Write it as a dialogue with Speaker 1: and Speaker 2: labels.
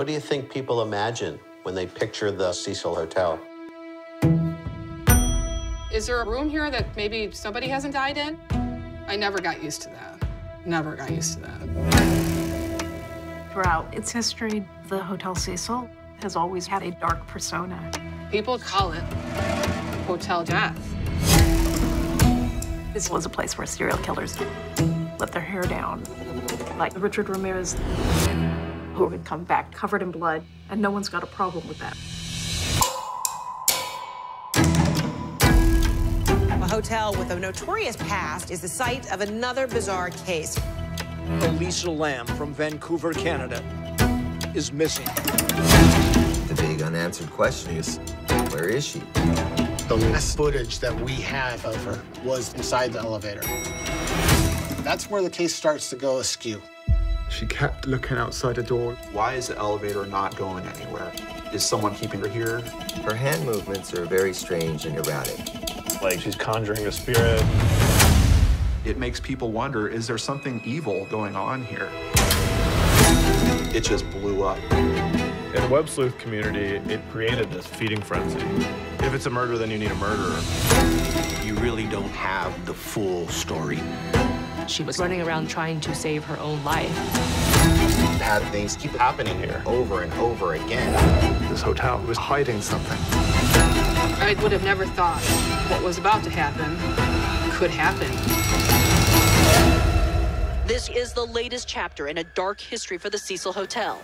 Speaker 1: What do you think people imagine when they picture the Cecil Hotel?
Speaker 2: Is there a room here that maybe somebody hasn't died in? I never got used to that. Never got used to that.
Speaker 3: Throughout its history, the Hotel Cecil has always had a dark persona.
Speaker 2: People call it Hotel Death.
Speaker 3: This was a place where serial killers let their hair down, like Richard Ramirez, who would come back covered in blood, and no one's got a problem with that.
Speaker 4: A hotel with a notorious past is the site of another bizarre case.
Speaker 5: Elisa Lam from Vancouver, Canada, is missing.
Speaker 6: The big unanswered question is, where is she?
Speaker 7: The last footage that we have of her was inside the elevator. That's where the case starts to go askew.
Speaker 8: She kept looking outside the door.
Speaker 9: Why is the elevator not going anywhere? Is someone keeping her here?
Speaker 6: Her hand movements are very strange and erratic.
Speaker 10: Like she's conjuring a spirit.
Speaker 9: It makes people wonder, is there something evil going on here? It just blew up.
Speaker 10: In the web sleuth community, it created this feeding frenzy. If it's a murder, then you need a murderer.
Speaker 11: You really don't have the full story.
Speaker 12: She was running around trying to save her own life.
Speaker 13: Had things keep happening here over and over again.
Speaker 8: This hotel was hiding something.
Speaker 2: I would have never thought what was about to happen could happen.
Speaker 14: This is the latest chapter in a dark history for the Cecil Hotel.